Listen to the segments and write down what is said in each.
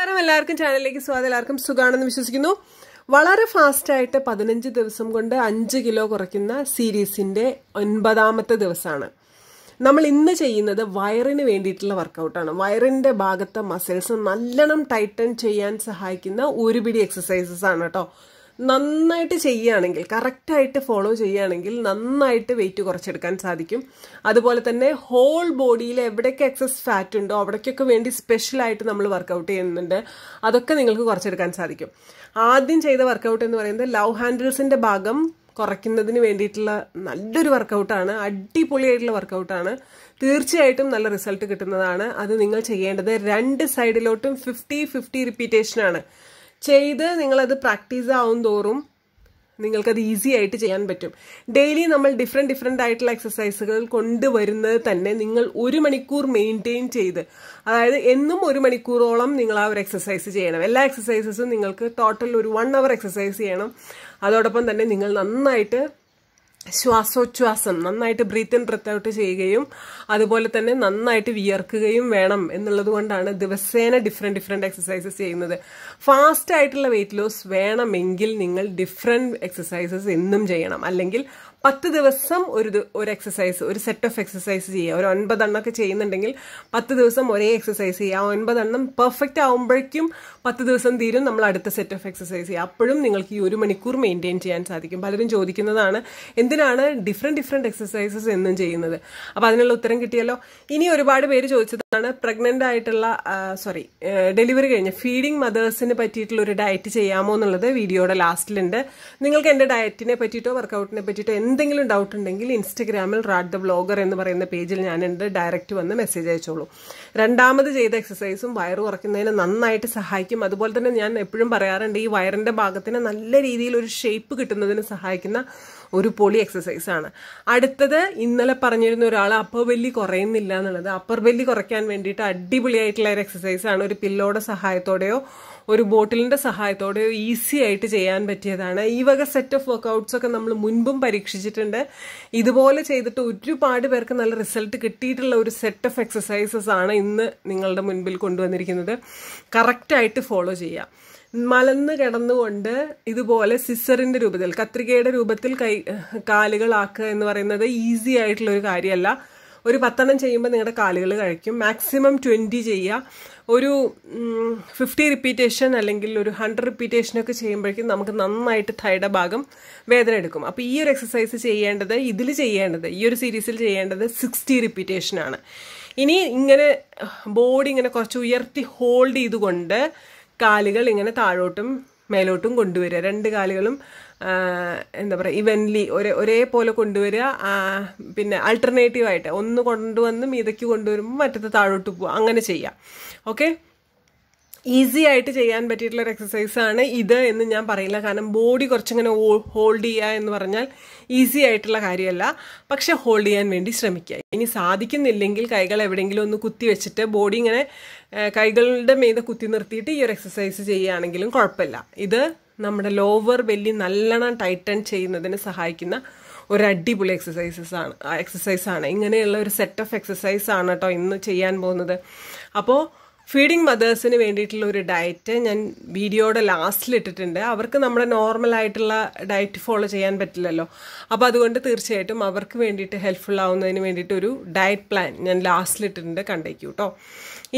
നമസ്കാരം. എല്ലാവർക്കും ചാനലിലേക്ക് സ്വാഗതം. എല്ലാവർക്കും സുഖമാണെന്ന് വിശ്വസിക്കുന്നു. വളരെ ഫാസ്റ്റായിട്ട് പതിനഞ്ച് ദിവസം കൊണ്ട് അഞ്ച് കിലോ കുറയ്ക്കുന്ന സീരീസിന്റെ ഒൻപതാമത്തെ ദിവസമാണ്. നമ്മൾ ഇന്ന് ചെയ്യുന്നത് വയറിന് വേണ്ടിയിട്ടുള്ള വർക്കൗട്ടാണ്. വയറിന്റെ ഭാഗത്തെ മസിൽസ് നല്ലോണം ടൈറ്റൻ ചെയ്യാൻ സഹായിക്കുന്ന ഒരു പിടി എക്സസൈസസ് ആണ് കേട്ടോ. നന്നായിട്ട് ചെയ്യുകയാണെങ്കിൽ കറക്റ്റായിട്ട് ഫോളോ ചെയ്യുകയാണെങ്കിൽ നന്നായിട്ട് വെയിറ്റ് കുറച്ചെടുക്കാൻ സാധിക്കും. അതുപോലെ തന്നെ ഹോൾ ബോഡിയിൽ എവിടെയൊക്കെ എക്സസ് ഫാറ്റ് ഉണ്ടോ അവിടേക്കൊക്കെ വേണ്ടി സ്പെഷ്യലായിട്ട് നമ്മൾ വർക്കൗട്ട് ചെയ്യുന്നുണ്ട് അതൊക്കെ നിങ്ങൾക്ക് കുറച്ചെടുക്കാൻ സാധിക്കും. ആദ്യം ചെയ്ത വർക്കൗട്ട് എന്ന് പറയുന്നത് ലവ് ഹാൻഡിൽസിന്റെ ഭാഗം കുറയ്ക്കുന്നതിന് വേണ്ടിയിട്ടുള്ള നല്ലൊരു വർക്കൗട്ടാണ് അടിപൊളിയായിട്ടുള്ള വർക്കൗട്ടാണ് തീർച്ചയായിട്ടും നല്ല റിസൾട്ട് കിട്ടുന്നതാണ്. അത് നിങ്ങൾ ചെയ്യേണ്ടത് രണ്ട് സൈഡിലോട്ടും ഫിഫ്റ്റി ഫിഫ്റ്റി റിപ്പീറ്റേഷനാണ് ചെയ്ത് നിങ്ങളത് പ്രാക്ടീസ് ആവും തോറും നിങ്ങൾക്കത് ഈസി ആയിട്ട് ചെയ്യാൻ പറ്റും. ഡെയിലി നമ്മൾ ഡിഫറെന്റ് ഡിഫറെന്റ് ആയിട്ടുള്ള എക്സസൈസുകൾ കൊണ്ടുവരുന്നത് തന്നെ നിങ്ങൾ ഒരു മണിക്കൂർ മെയിന്റെയിൻ ചെയ്ത് അതായത് എന്നും ഒരു മണിക്കൂറോളം നിങ്ങൾ ആ ഒരു എക്സസൈസ് ചെയ്യണം. എല്ലാ എക്സസൈസസും നിങ്ങൾക്ക് ടോട്ടൽ ഒരു വൺ അവർ എക്സസൈസ് ചെയ്യണം. അതോടൊപ്പം തന്നെ നിങ്ങൾ നന്നായിട്ട് ശ്വാസോച്ഛ്വാസം നന്നായിട്ട് ബ്രീത്ത് ഇൻ ബ്രത്ത് ഔട്ട് ചെയ്യുകയും അതുപോലെ തന്നെ നന്നായിട്ട് വിയർക്കുകയും വേണം എന്നുള്ളത് കൊണ്ടാണ് ദിവസേന ഡിഫറെന്റ് ഡിഫറെന്റ് എക്സസൈസസ് ചെയ്യുന്നത്. ഫാസ്റ്റ് ആയിട്ടുള്ള വെയിറ്റ് ലോസ് വേണമെങ്കിൽ നിങ്ങൾ ഡിഫറെന്റ് എക്സസൈസസ് എന്നും ചെയ്യണം. അല്ലെങ്കിൽ പത്ത് ദിവസം ഒരു ഒരു എക്സസൈസ് ഒരു സെറ്റ് ഓഫ് എക്സസൈസ് ചെയ്യുക ഒരു ഒൻപതെണ്ണമൊക്കെ ചെയ്യുന്നുണ്ടെങ്കിൽ പത്ത് ദിവസം ഒരേ എക്സസൈസ് ചെയ്യുക ആ ഒൻപതെണ്ണം പെർഫെക്റ്റ് ആകുമ്പോഴേക്കും പത്ത് ദിവസം തീരും നമ്മൾ അടുത്ത സെറ്റ് ഓഫ് എക്സസൈസ് ചെയ്യുക അപ്പോഴും നിങ്ങൾക്ക് ഈ ഒരു മണിക്കൂർ മെയിന്റെയിൻ ചെയ്യാൻ സാധിക്കും. പലരും ചോദിക്കുന്നതാണ് എന്തിനാണ് ഡിഫറെന്റ് ഡിഫറെന്റ് എക്സസൈസസ് എന്നും ചെയ്യുന്നത്? അപ്പോൾ അതിനുള്ള ഉത്തരം കിട്ടിയല്ലോ. ഇനി ഒരുപാട് പേര് ചോദിച്ചതാണ് പ്രഗ്നന്റ് ആയിട്ടുള്ള സോറി ഡെലിവറി കഴിഞ്ഞ ഫീഡിംഗ് മദേഴ്സിന് പറ്റിയിട്ടുള്ള ഒരു ഡയറ്റ് ചെയ്യാമോ എന്നുള്ളത് വീഡിയോയുടെ ലാസ്റ്റിലുണ്ട് നിങ്ങൾക്ക് എന്റെ ഡയറ്റിനെ പറ്റിയിട്ടോ വർക്കൗട്ടിനെ പറ്റിയിട്ടോ എന്തെങ്കിലും ഡൗട്ട് ഉണ്ടെങ്കിൽ ഇൻസ്റ്റഗ്രാമിൽ റാഡ് ദ ബ്ലോഗർ എന്ന് പറയുന്ന പേജിൽ എന്റെ ഡയറക്റ്റ് വന്ന് മെസ്സേജ് അയച്ചോളൂ. രണ്ടാമത് ചെയ്ത എക്സസൈസും വയറ് കുറയ്ക്കുന്നതിന് നന്നായിട്ട് സഹായിക്കും. അതുപോലെ തന്നെ ഞാൻ എപ്പോഴും പറയാറുണ്ട് ഈ വയറിന്റെ ഭാഗത്തിന് നല്ല രീതിയിൽ ഒരു ഷേപ്പ് കിട്ടുന്നതിന് സഹായിക്കുന്ന ഒരു പൊളി ആണ്. അടുത്തത് ഇന്നലെ പറഞ്ഞിരുന്ന ഒരാൾ അപ്പർ ബെല്ലി കുറയുന്നില്ല എന്നുള്ളത്. അപ്പർ ബെല്ലി കുറയ്ക്കാൻ വേണ്ടിയിട്ട് അടിപൊളിയായിട്ടുള്ള ഒരു എക്സസൈസ് ആണ്. ഒരു പില്ലോടെ സഹായത്തോടെയോ ഒരു ബോട്ടിലിന്റെ സഹായത്തോടെ ഈസി ആയിട്ട് ചെയ്യാൻ പറ്റിയതാണ്. ഈ വക സെറ്റ് ഓഫ് വർക്കൗട്ട്സ് ഒക്കെ നമ്മൾ മുൻപും പരീക്ഷിച്ചിട്ടുണ്ട്. ഇതുപോലെ ചെയ്തിട്ട് ഒരുപാട് പേർക്ക് നല്ല റിസൾട്ട് കിട്ടിയിട്ടുള്ള ഒരു സെറ്റ് ഓഫ് എക്സസൈസസ് ആണ് ഇന്ന് നിങ്ങളുടെ മുൻപിൽ കൊണ്ടുവന്നിരിക്കുന്നത്. കറക്റ്റായിട്ട് ഫോളോ ചെയ്യുക മലന്ന് കിടന്നുകൊണ്ട് ഇതുപോലെ സിസറിന്റെ രൂപത്തിൽ കത്രികയുടെ രൂപത്തിൽ കൈ കാലുകളാക്കുക എന്ന് പറയുന്നത് ഈസി ആയിട്ടുള്ള ഒരു കാര്യമല്ല. ഒരു പത്തെണ്ണം ചെയ്യുമ്പോൾ നിങ്ങളുടെ കാലുകൾ കഴിക്കും. മാക്സിമം ട്വന്റി ചെയ്യുക ഒരു ഫിഫ്റ്റി റിപ്പീറ്റേഷൻ അല്ലെങ്കിൽ ഒരു ഹൺഡ്രഡ് റിപ്പീറ്റേഷനൊക്കെ ചെയ്യുമ്പോഴേക്കും നമുക്ക് നന്നായിട്ട് തൈഡ ഭാഗം വേദന എടുക്കും. അപ്പോൾ ഈ ഒരു എക്സസൈസ് ചെയ്യേണ്ടത് ഇതിൽ ചെയ്യേണ്ടത് ഈ ഒരു സീരീസിൽ ചെയ്യേണ്ടത് സിക്സ്റ്റി റിപ്പീറ്റേഷനാണ് ഇനി ഇങ്ങനെ ബോഡി ഇങ്ങനെ കുറച്ച് ഉയർത്തി ഹോൾഡ് ചെയ്തുകൊണ്ട് കാലുകൾ ഇങ്ങനെ താഴോട്ടും മേലോട്ടും കൊണ്ടുവരിക. രണ്ട് കാലുകളും എന്താ പറയുക ഇവൻലി ഒരേ ഒരേപോലെ കൊണ്ടുവരിക. പിന്നെ ആൾട്ടർനേറ്റീവ് ആയിട്ട് ഒന്ന് കൊണ്ടുവന്ന് മീതയ്ക്ക് കൊണ്ടുവരുമ്പോൾ മറ്റത്ത് താഴോട്ട് പോവുക. അങ്ങനെ ചെയ്യാം. ഓക്കെ ഈസി ആയിട്ട് ചെയ്യാൻ പറ്റിയിട്ടുള്ള ഒരു എക്സസൈസ് ആണ് ഇത് എന്ന് ഞാൻ പറയില്ല. കാരണം ബോഡി കുറച്ചിങ്ങനെ ഹോൾഡ് ചെയ്യുക എന്ന് പറഞ്ഞാൽ ഈസി ആയിട്ടുള്ള കാര്യമല്ല. പക്ഷെ ഹോൾഡ് ചെയ്യാൻ വേണ്ടി ശ്രമിക്കുക. ഇനി സാധിക്കുന്നില്ലെങ്കിൽ കൈകൾ എവിടെയെങ്കിലും ഒന്ന് കുത്തി വെച്ചിട്ട് ബോഡി ഇങ്ങനെ കൈകളുടെ മീതെ കുത്തി നിർത്തിയിട്ട് ഈ ഒരു എക്സസൈസ് ചെയ്യുകയാണെങ്കിലും കുഴപ്പമില്ല. ഇത് നമ്മുടെ ലോവർ ബെല്ലി നല്ലോണം ടൈറ്റൺ ചെയ്യുന്നതിന് സഹായിക്കുന്ന ഒരു അടിപൊളി എക്സസൈസസ് ആണ് എക്സസൈസ് ആണ്. ഇങ്ങനെയുള്ള ഒരു സെറ്റ് ഓഫ് എക്സസൈസ് ആണ് കേട്ടോ ഇന്ന് ചെയ്യാൻ പോകുന്നത്. അപ്പോൾ ഫീഡിങ് മദേഴ്സിന് വേണ്ടിയിട്ടുള്ള ഒരു ഡയറ്റ് ഞാൻ വീഡിയോയുടെ ലാസ്റ്റിൽ ഇട്ടിട്ടുണ്ട്. അവർക്ക് നമ്മുടെ നോർമൽ ആയിട്ടുള്ള ഡയറ്റ് ഫോളോ ചെയ്യാൻ പറ്റില്ലല്ലോ. അപ്പോൾ അതുകൊണ്ട് തീർച്ചയായിട്ടും അവർക്ക് വേണ്ടിയിട്ട് ഹെൽപ്ഫുൾ ആവുന്നതിന് വേണ്ടിയിട്ട് ഒരു ഡയറ്റ് പ്ലാൻ ഞാൻ ലാസ്റ്റിൽ ഇട്ടിട്ടുണ്ട്. കണ്ടേക്കൂ കേട്ടോ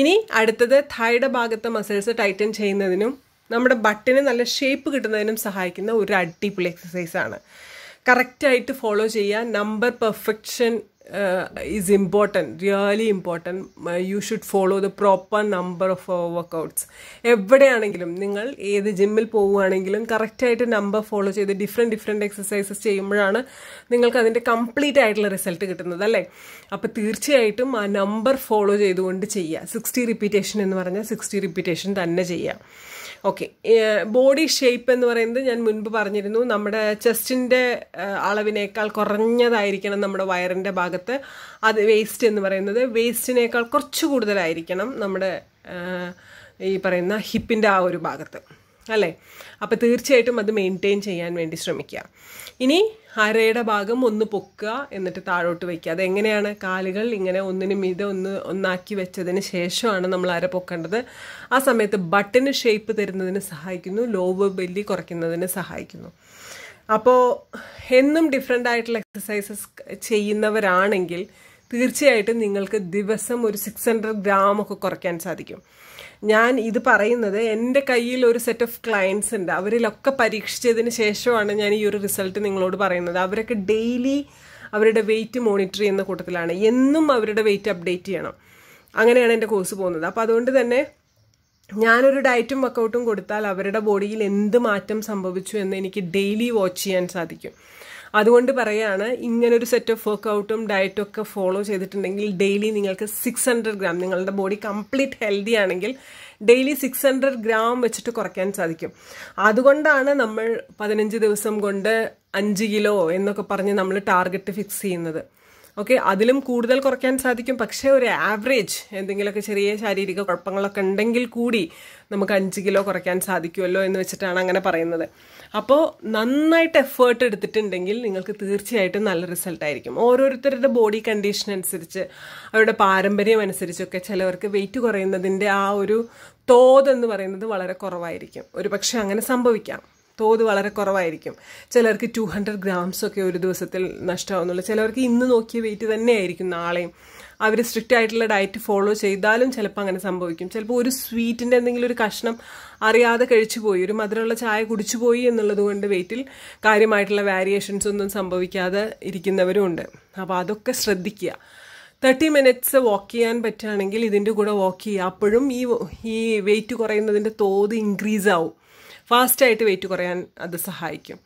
ഇനി അടുത്തത് തൈയുടെ ഭാഗത്തെ മസിൽസ് ടൈറ്റൻ ചെയ്യുന്നതിനും നമ്മുടെ ബട്ടിന് നല്ല ഷേപ്പ് കിട്ടുന്നതിനും സഹായിക്കുന്ന ഒരു അടിപൊളി എക്സസൈസ് ആണ്. കറക്റ്റായിട്ട് ഫോളോ ചെയ്യുക. Number perfection is important really important you should follow the proper number of workouts എവിടെയാണെങ്കിലും നിങ്ങൾ ഏത് ജിമ്മിൽ പോവുകയാണെങ്കിലും കറക്റ്റായിട്ട് നമ്പർ ഫോളോ ചെയ്ത് ഡിഫറെന്റ് ഡിഫറെന്റ് എക്സസൈസസ് ചെയ്യുമ്പോഴാണ് നിങ്ങൾക്ക് അതിന്റെ കംപ്ലീറ്റ് ആയിട്ടുള്ള റിസൾട്ട് കിട്ടുന്നത് അല്ലേ? അപ്പോൾ തീർച്ചയായിട്ടും ആ നമ്പർ ഫോളോ ചെയ്തുകൊണ്ട് ചെയ്യുക. സിക്സ്റ്റി റിപ്പീറ്റേഷൻ എന്ന് പറഞ്ഞാൽ സിക്സ്റ്റി റിപ്പീറ്റേഷൻ തന്നെ ചെയ്യുക. ഓക്കെ ബോഡി ഷേപ്പ് എന്ന് പറയുന്നത് ഞാൻ മുൻപ് പറഞ്ഞിരുന്നു. നമ്മുടെ ചെസ്റ്റിന്റെ അളവിനേക്കാൾ കുറഞ്ഞതായിരിക്കണം നമ്മുടെ വയറിന്റെ ഭാഗത്ത്. അത് വേസ്റ്റ് എന്ന് പറയുന്നത്. വേസ്റ്റിനേക്കാൾ കുറച്ച് കൂടുതലായിരിക്കണം നമ്മുടെ ഈ പറയുന്ന ഹിപ്പിന്റെ ആ ഒരു ഭാഗത്ത്. അല്ലേ? അപ്പോൾ തീർച്ചയായിട്ടും അത് മെയിന്റെയിൻ ചെയ്യാൻ വേണ്ടി ശ്രമിക്കുക. ഇനി അരയുടെ ഭാഗം ഒന്ന് പൊക്കുക എന്നിട്ട് താഴോട്ട് വയ്ക്കുക. അതെങ്ങനെയാണ്? കാലുകൾ ഇങ്ങനെ ഒന്നിന് മീതെ ഒന്ന് ഒന്നാക്കി വെച്ചതിന് ശേഷമാണ് നമ്മൾ അര പൊക്കേണ്ടത്. ആ സമയത്ത് ബട്ടന് ഷേപ്പ് തരുന്നതിന് സഹായിക്കുന്നു ലോവർ ബെല്ലി കുറയ്ക്കുന്നതിന് സഹായിക്കുന്നു. അപ്പോൾ എന്നും ഡിഫറെന്റ് ആയിട്ടുള്ള എക്സസൈസസ് ചെയ്യുന്നവരാണെങ്കിൽ തീർച്ചയായിട്ടും നിങ്ങൾക്ക് ദിവസം ഒരു സിക്സ് ഹൺഡ്രഡ് ഗ്രാം ഒക്കെ കുറയ്ക്കാൻ സാധിക്കും. ഞാൻ ഇത് പറയുന്നത് എന്റെ കയ്യിൽ ഒരു സെറ്റ് ഓഫ് ക്ലയൻസ് ഉണ്ട്. അവരിലൊക്കെ പരീക്ഷിച്ചതിന് ശേഷമാണ് ഞാൻ ഈ ഒരു റിസൾട്ട് നിങ്ങളോട് പറയുന്നത്. അവരൊക്കെ ഡെയിലി അവരുടെ വെയിറ്റ് മോണിറ്റർ ചെയ്യുന്ന കൂട്ടത്തിലാണ്. എന്നും അവരുടെ വെയിറ്റ് അപ്ഡേറ്റ് ചെയ്യണം. അങ്ങനെയാണ് എന്റെ കോഴ്സ് പോകുന്നത്. അപ്പോൾ അതുകൊണ്ട് തന്നെ ഞാനൊരു ഡയറ്റും വർക്കൗട്ടും കൊടുത്താൽ അവരുടെ ബോഡിയിൽ എന്ത് മാറ്റം സംഭവിച്ചു എന്ന് എനിക്ക് ഡെയിലി വാച്ച് ചെയ്യാൻ സാധിക്കും. അതുകൊണ്ട് പറയാണ് ഇങ്ങനൊരു സെറ്റ് ഓഫ് വർക്കൗട്ടും ഡയറ്റും ഒക്കെ ഫോളോ ചെയ്തിട്ടുണ്ടെങ്കിൽ ഡെയിലി നിങ്ങൾക്ക് സിക്സ് ഹൺഡ്രഡ് ഗ്രാം നിങ്ങളുടെ ബോഡി കംപ്ലീറ്റ് ഹെൽത്തി ആണെങ്കിൽ ഡെയിലി സിക്സ് ഹൺഡ്രഡ് ഗ്രാം വെച്ചിട്ട് കുറയ്ക്കാൻ സാധിക്കും. അതുകൊണ്ടാണ് നമ്മൾ പതിനഞ്ച് ദിവസം കൊണ്ട് അഞ്ച് കിലോ എന്നൊക്കെ പറഞ്ഞ് നമ്മൾ ടാർഗറ്റ് ഫിക്സ് ചെയ്യുന്നത്. ഓക്കെ അതിലും കൂടുതൽ കുറയ്ക്കാൻ സാധിക്കും. പക്ഷേ ഒരു ആവറേജ് എന്തെങ്കിലുമൊക്കെ ചെറിയ ശാരീരിക കുഴപ്പങ്ങളൊക്കെ ഉണ്ടെങ്കിൽ കൂടി നമുക്ക് അഞ്ച് കിലോ കുറയ്ക്കാൻ സാധിക്കുമല്ലോ എന്ന് വെച്ചിട്ടാണ് അങ്ങനെ പറയുന്നത്. അപ്പോൾ നന്നായിട്ട് എഫേർട്ട് എടുത്തിട്ടുണ്ടെങ്കിൽ നിങ്ങൾക്ക് തീർച്ചയായിട്ടും നല്ല റിസൾട്ട് ആയിരിക്കും. ഓരോരുത്തരുടെ ബോഡി കണ്ടീഷൻ അനുസരിച്ച് അവരുടെ പാരമ്പര്യം അനുസരിച്ചൊക്കെ ചിലവർക്ക് വെയിറ്റ് കുറയുന്നതിന്റെ ആ ഒരു തോതെന്ന് പറയുന്നത് വളരെ കുറവായിരിക്കും. ഒരു അങ്ങനെ സംഭവിക്കാം. തോത് വളരെ കുറവായിരിക്കും. ചിലർക്ക് ടു ഹൺഡ്രഡ് ഗ്രാംസ് ഒക്കെ ഒരു ദിവസത്തിൽ നഷ്ടമാവുന്നുള്ളൂ. ചിലവർക്ക് ഇന്ന് നോക്കിയ വെയിറ്റ് തന്നെയായിരിക്കും നാളെയും. അവർ സ്ട്രിക്റ്റ് ആയിട്ടുള്ള ഡയറ്റ് ഫോളോ ചെയ്താലും ചിലപ്പോൾ അങ്ങനെ സംഭവിക്കും. ചിലപ്പോൾ ഒരു സ്വീറ്റിന്റെ എന്തെങ്കിലും ഒരു കഷ്ണം അറിയാതെ കഴിച്ചു പോയി ഒരു മധുരമുള്ള ചായ കുടിച്ചു പോയി എന്നുള്ളത് കൊണ്ട് വെയിറ്റിൽ കാര്യമായിട്ടുള്ള വേരിയേഷൻസ് ഒന്നും സംഭവിക്കാതെ ഇരിക്കുന്നവരും ഉണ്ട്. അപ്പോൾ അതൊക്കെ ശ്രദ്ധിക്കുക. തേർട്ടി മിനിറ്റ്സ് വാക്ക് ചെയ്യാൻ പറ്റുകയാണെങ്കിൽ ഇതിന്റെ കൂടെ വാക്ക് ചെയ്യുക. അപ്പോഴും ഈ ഈ വെയിറ്റ് കുറയുന്നതിന്റെ തോത് ഇൻക്രീസ് ആവും. ഫാസ്റ്റായിട്ട് വെയിറ്റ് കുറയാൻ അത് സഹായിക്കും.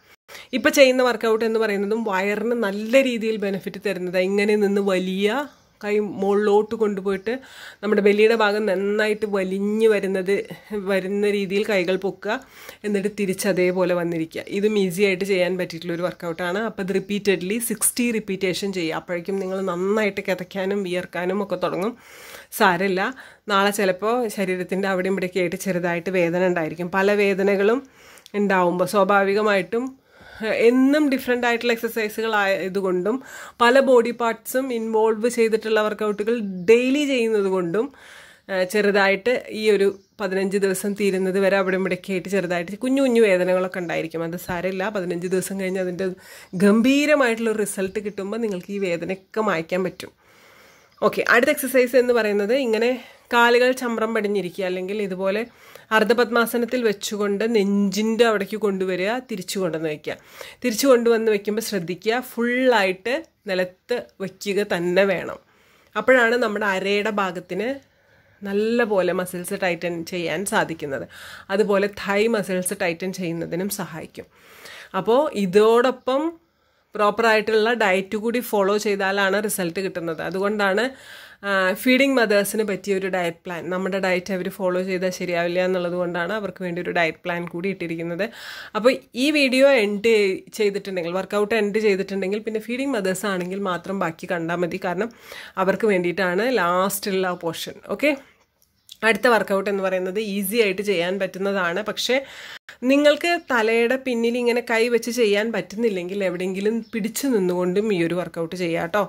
ഇപ്പം ചെയ്യുന്ന വർക്കൗട്ട് എന്ന് പറയുന്നതും വയറിന് നല്ല രീതിയിൽ ബെനിഫിറ്റ് തരുന്നത്. ഇങ്ങനെ നിന്ന് വലിയ കൈ മുകളിലോട്ട് കൊണ്ടുപോയിട്ട് നമ്മുടെ ബലിയുടെ ഭാഗം നന്നായിട്ട് വലിഞ്ഞ് വരുന്നത് വരുന്ന രീതിയിൽ കൈകൾ പൊക്കുക എന്നിട്ട് തിരിച്ച് അതേപോലെ വന്നിരിക്കുക. ഇതും ഈസി ആയിട്ട് ചെയ്യാൻ പറ്റിയിട്ടുള്ള ഒരു വർക്കൗട്ടാണ് അപ്പോൾ ഇത് റിപ്പീറ്റഡ്ലി സിക്സ്റ്റി റിപ്പീറ്റേഷൻ ചെയ്യുക. അപ്പോഴേക്കും നിങ്ങൾ നന്നായിട്ട് കിതയ്ക്കാനും വിയർക്കാനും ഒക്കെ തുടങ്ങും. സാരമില്ല. നാളെ ചിലപ്പോൾ ശരീരത്തിന്റെ അവിടെയും ഇവിടെയൊക്കെ ആയിട്ട് ചെറുതായിട്ട് വേദന ഉണ്ടായിരിക്കും. പല വേദനകളും ഉണ്ടാവുമ്പോൾ സ്വാഭാവികമായിട്ടും എന്നും ഡിഫറെന്റ് ആയിട്ടുള്ള എക്സസൈസുകൾ ആയതുകൊണ്ടും പല ബോഡി പാർട്സും ഇൻവോൾവ് ചെയ്തിട്ടുള്ള വർക്കൗട്ടുകൾ ഡെയിലി ചെയ്യുന്നത് കൊണ്ടും ചെറുതായിട്ട് ഈ ഒരു പതിനഞ്ച് ദിവസം തീരുന്നത് വരെ അവിടെ ഇവിടെയൊക്കെ ആയിട്ട് ചെറുതായിട്ട് കുഞ്ഞു കുഞ്ഞു വേദനകളൊക്കെ ഉണ്ടായിരിക്കും. അത് സാരമില്ല. പതിനഞ്ച് ദിവസം കഴിഞ്ഞ് അതിന്റെ ഗംഭീരമായിട്ടുള്ള റിസൾട്ട് കിട്ടുമ്പോൾ നിങ്ങൾക്ക് ഈ വേദനയൊക്കെ മായ്ക്കാൻ പറ്റും. ഓക്കെ അടുത്ത എക്സസൈസ് എന്ന് പറയുന്നത് ഇങ്ങനെ കാലുകൾ ചമ്രം പടിഞ്ഞിരിക്കുക അല്ലെങ്കിൽ ഇതുപോലെ അർദ്ധപത്മാസനത്തിൽ വെച്ചുകൊണ്ട് നെഞ്ചിന്റെ അവിടേക്ക് കൊണ്ടുവരിക തിരിച്ചു കൊണ്ടുവന്ന് വയ്ക്കുക തിരിച്ചു കൊണ്ടുവന്ന് വെക്കുമ്പോൾ ശ്രദ്ധിക്കുക ഫുള്ളായിട്ട് നിലത്ത് വയ്ക്കുക തന്നെ വേണം. അപ്പോഴാണ് നമ്മുടെ അരയുടെ ഭാഗത്തിന് നല്ല പോലെ മസിൽസ് ടൈറ്റൻ ചെയ്യാൻ സാധിക്കുന്നത്. അതുപോലെ thigh മസിൽസ് ടൈറ്റൻ ചെയ്യുന്നതിനും സഹായിക്കും. അപ്പോൾ ഇതോടൊപ്പം പ്രോപ്പറായിട്ടുള്ള ഡയറ്റ് കൂടി ഫോളോ ചെയ്താലാണ് റിസൾട്ട് കിട്ടുന്നത്. അതുകൊണ്ടാണ് ഫീഡിങ് മദേഴ്സിന് പറ്റിയ ഒരു ഡയറ്റ് പ്ലാൻ. നമ്മുടെ ഡയറ്റ് അവർ ഫോളോ ചെയ്താൽ ശരിയാവില്ല എന്നുള്ളത് കൊണ്ടാണ് അവർക്ക് വേണ്ടി ഒരു ഡയറ്റ് പ്ലാൻ കൂടി ഇട്ടിരിക്കുന്നത്. അപ്പോൾ ഈ വീഡിയോ എൻഡ് ചെയ്തിട്ടുണ്ടെങ്കിൽ വർക്കൗട്ട് എൻഡ് ചെയ്തിട്ടുണ്ടെങ്കിൽ പിന്നെ ഫീഡിങ് മദേഴ്സ് ആണെങ്കിൽ മാത്രം ബാക്കി കണ്ടാൽ മതി. കാരണം അവർക്ക് വേണ്ടിയിട്ടാണ് ലാസ്റ്റുള്ള പോർഷൻ ഓക്കെ അടുത്ത വർക്കൗട്ട് എന്ന് പറയുന്നത് ഈസി ആയിട്ട് ചെയ്യാൻ പറ്റുന്നതാണ്. പക്ഷേ നിങ്ങൾക്ക് തലയുടെ പിന്നിൽ ഇങ്ങനെ കൈ വെച്ച് ചെയ്യാൻ പറ്റുന്നില്ലെങ്കിൽ എവിടെയെങ്കിലും പിടിച്ചു നിന്നുകൊണ്ടും ഈ ഒരു വർക്കൗട്ട് ചെയ്യാം കേട്ടോ.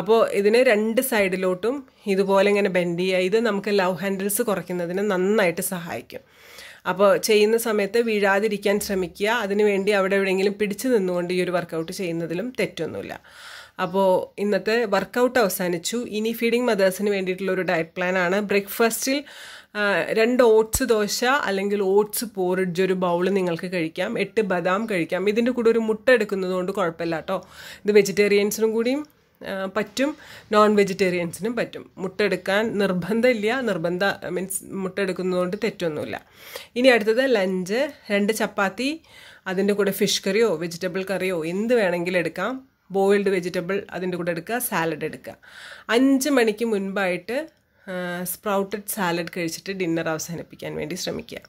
അപ്പോൾ ഇതിന് രണ്ട് സൈഡിലോട്ടും ഇതുപോലെ ഇങ്ങനെ ബെൻഡ് ചെയ്യുക. ഇത് നമുക്ക് ലവ് ഹാൻഡിൽസ് കുറയ്ക്കുന്നതിന് നന്നായിട്ട് സഹായിക്കും. അപ്പോൾ ചെയ്യുന്ന സമയത്ത് വീഴാതിരിക്കാൻ ശ്രമിക്കുക. അതിനുവേണ്ടി അവിടെ എവിടെയെങ്കിലും പിടിച്ചു നിന്നുകൊണ്ട് ഈ ഒരു വർക്കൗട്ട് ചെയ്യുന്നതിലും തെറ്റൊന്നുമില്ല. അപ്പോൾ ഇന്നത്തെ വർക്കൗട്ട് അവസാനിച്ചു. ഇനി ഫീഡിംഗ് മദേഴ്സിന് വേണ്ടിയിട്ടുള്ള ഒരു ഡയറ്റ് പ്ലാൻ ആണ് ബ്രേക്ക്ഫാസ്റ്റിൽ രണ്ട് ഓട്സ് ദോശ അല്ലെങ്കിൽ ഓട്സ് പോറിഡ്ജ് ഒരു ബൗൾ നിങ്ങൾക്ക് കഴിക്കാം. എട്ട് ബദാം കഴിക്കാം. ഇതിന്റെ കൂടെ ഒരു മുട്ട എടുക്കുന്നത് കൊണ്ട് കുഴപ്പമില്ല കേട്ടോ ഇത് വെജിറ്റേറിയൻസിനും കൂടിയും പറ്റും. നോൺ വെജിറ്റേറിയൻസിനും പറ്റും. മുട്ട എടുക്കാൻ നിർബന്ധമില്ല. നിർബന്ധ മീൻസ് മുട്ട എടുക്കുന്നതുകൊണ്ട് തെറ്റൊന്നുമില്ല. ഇനി അടുത്തത് ലഞ്ച് രണ്ട് ചപ്പാത്തി അതിന്റെ കൂടെ ഫിഷ് കറിയോ വെജിറ്റബിൾ കറിയോ എന്ത് വേണമെങ്കിലും എടുക്കാം. ബോയിൽഡ് വെജിറ്റബിൾ അതിന്റെ കൂടെ എടുക്കുക സാലഡ് എടുക്കുക. അഞ്ച് മണിക്ക് മുൻപായിട്ട് സ്പ്രൗട്ടഡ് സാലഡ് കഴിച്ചിട്ട് ഡിന്നർ അവസാനിപ്പിക്കാൻ വേണ്ടി ശ്രമിക്കുക.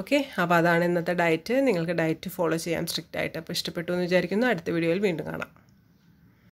ഓക്കെ? അപ്പോൾ അതാണ് ഇന്നത്തെ ഡയറ്റ്. നിങ്ങൾക്ക് ഡയറ്റ് ഫോളോ ചെയ്യാം സ്ട്രിക്റ്റ് ആയിട്ട് അപ്പോൾ ഇഷ്ടപ്പെട്ടു എന്ന് വിചാരിക്കുന്നു. അടുത്ത വീഡിയോയിൽ വീണ്ടും കാണാം.